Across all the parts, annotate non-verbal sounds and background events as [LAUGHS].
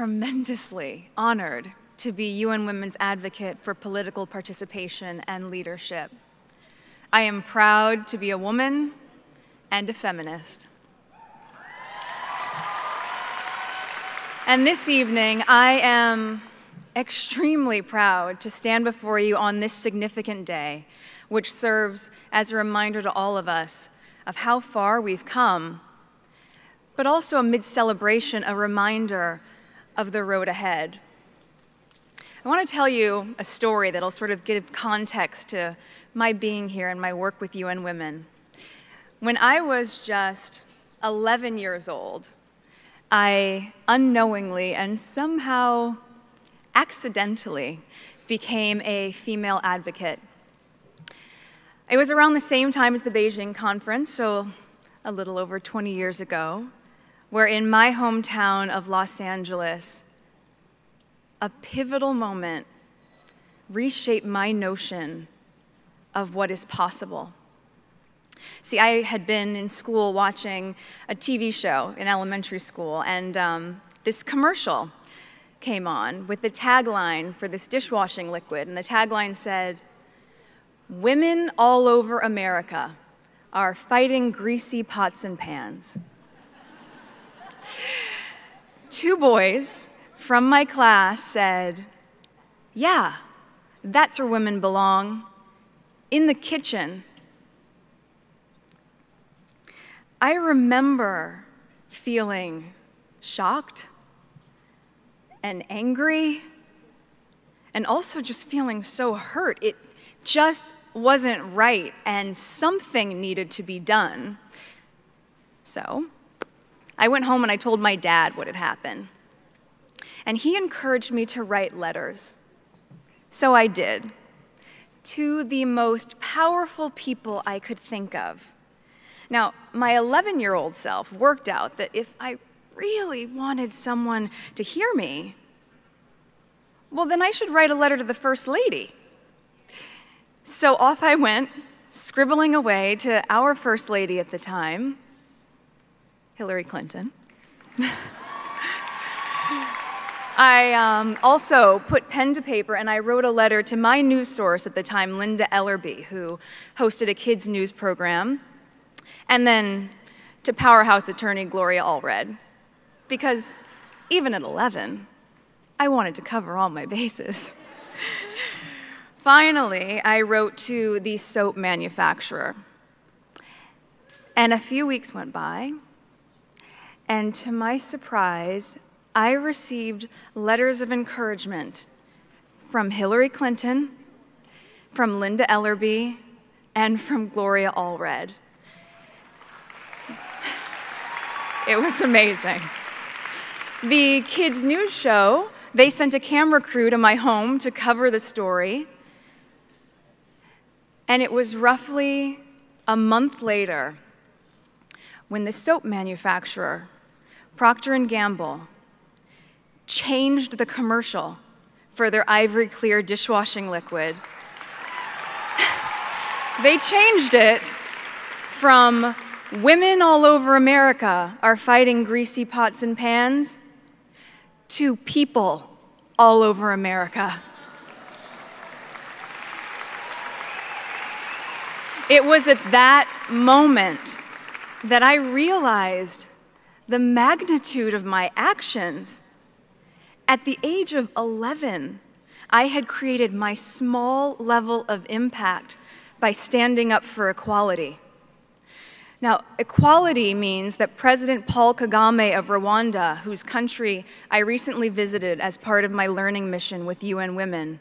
tremendously honored to be UN Women's Advocate for Political Participation and Leadership. I am proud to be a woman and a feminist. And this evening, I am extremely proud to stand before you on this significant day, which serves as a reminder to all of us of how far we've come, but also amid celebration, a reminder of the road ahead. I want to tell you a story that'll sort of give context to my being here and my work with UN Women. When I was just 11 years old, I unknowingly and somehow accidentally became a female advocate. It was around the same time as the Beijing conference, so a little over 20 years ago, where in my hometown of Los Angeles, a pivotal moment reshaped my notion of what is possible. See, I had been in school watching a TV show in elementary school, and um, this commercial came on with the tagline for this dishwashing liquid, and the tagline said, Women all over America are fighting greasy pots and pans. Two boys from my class said, Yeah, that's where women belong, in the kitchen. I remember feeling shocked and angry and also just feeling so hurt. It just wasn't right and something needed to be done. So I went home and I told my dad what had happened and he encouraged me to write letters. So I did, to the most powerful people I could think of. Now, my 11 year old self worked out that if I really wanted someone to hear me, well, then I should write a letter to the First Lady. So off I went, scribbling away to our First Lady at the time, Hillary Clinton. [LAUGHS] I um, also put pen to paper and I wrote a letter to my news source at the time, Linda Ellerbee, who hosted a kids' news program, and then to powerhouse attorney Gloria Allred. Because even at 11, I wanted to cover all my bases. [LAUGHS] Finally, I wrote to the soap manufacturer. And a few weeks went by, and to my surprise, I received letters of encouragement from Hillary Clinton, from Linda Ellerbee, and from Gloria Allred. It was amazing. The kids' news show, they sent a camera crew to my home to cover the story. And it was roughly a month later when the soap manufacturer, Procter & Gamble, changed the commercial for their ivory clear dishwashing liquid. [LAUGHS] they changed it from women all over America are fighting greasy pots and pans to people all over America. It was at that moment that I realized the magnitude of my actions at the age of 11, I had created my small level of impact by standing up for equality. Now, equality means that President Paul Kagame of Rwanda, whose country I recently visited as part of my learning mission with UN Women,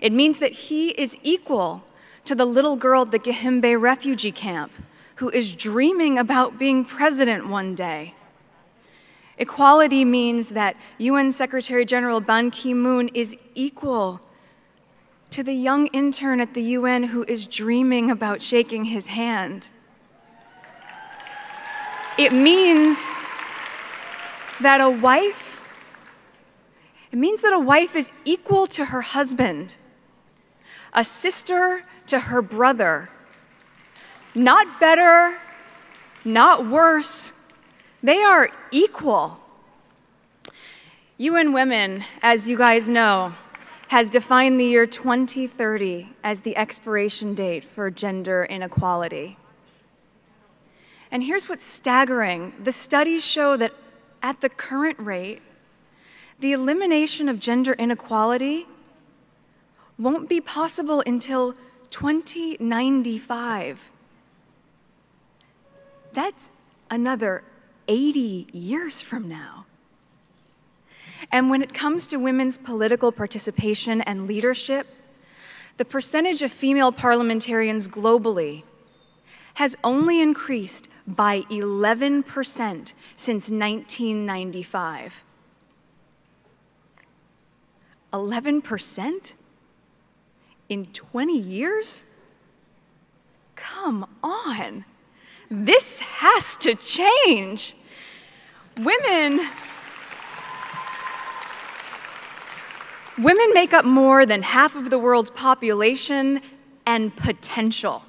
it means that he is equal to the little girl at the Gihembe refugee camp who is dreaming about being president one day. Equality means that UN Secretary General Ban Ki moon is equal to the young intern at the UN who is dreaming about shaking his hand. It means that a wife, it means that a wife is equal to her husband, a sister to her brother, not better, not worse they are equal. UN Women, as you guys know, has defined the year 2030 as the expiration date for gender inequality. And here's what's staggering the studies show that at the current rate, the elimination of gender inequality won't be possible until 2095. That's another 80 years from now. And when it comes to women's political participation and leadership, the percentage of female parliamentarians globally has only increased by 11% since 1995. 11% in 20 years? Come on. This has to change. Women Women make up more than half of the world's population and potential.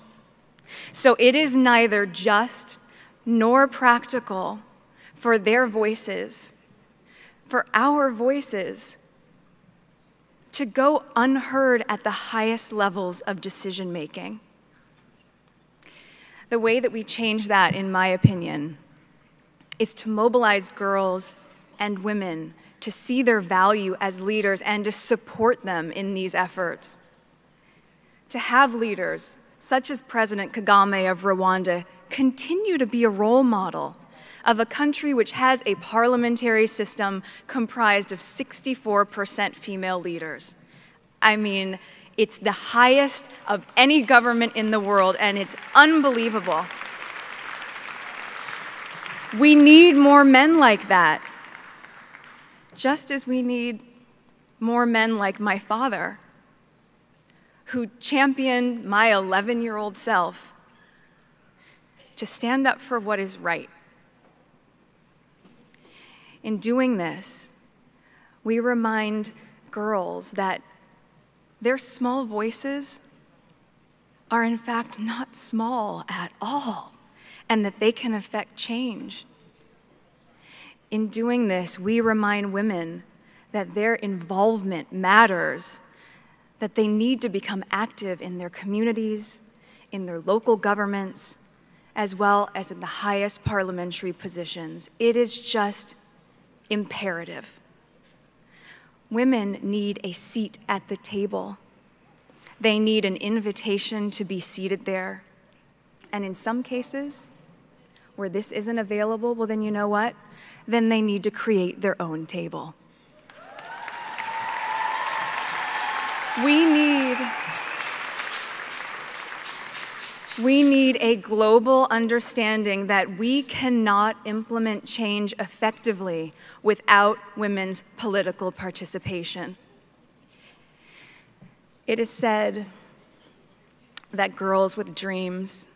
So it is neither just nor practical for their voices, for our voices, to go unheard at the highest levels of decision making. The way that we change that, in my opinion, is to mobilize girls and women to see their value as leaders and to support them in these efforts. To have leaders, such as President Kagame of Rwanda, continue to be a role model of a country which has a parliamentary system comprised of 64% female leaders. I mean, it's the highest of any government in the world, and it's unbelievable. We need more men like that just as we need more men like my father, who championed my 11 year old self to stand up for what is right. In doing this, we remind girls that their small voices are, in fact, not small at all, and that they can affect change. In doing this, we remind women that their involvement matters, that they need to become active in their communities, in their local governments, as well as in the highest parliamentary positions. It is just imperative. Women need a seat at the table. They need an invitation to be seated there. And in some cases, where this isn't available, well, then you know what? then they need to create their own table. We need we need a global understanding that we cannot implement change effectively without women's political participation. It is said that girls with dreams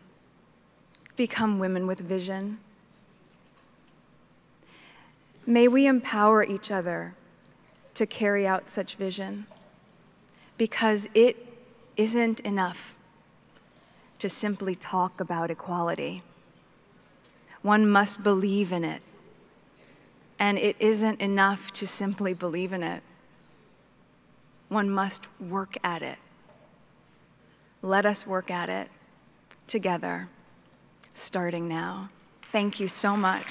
become women with vision. May we empower each other to carry out such vision because it isn't enough to simply talk about equality. One must believe in it. And it isn't enough to simply believe in it. One must work at it. Let us work at it together, starting now. Thank you so much.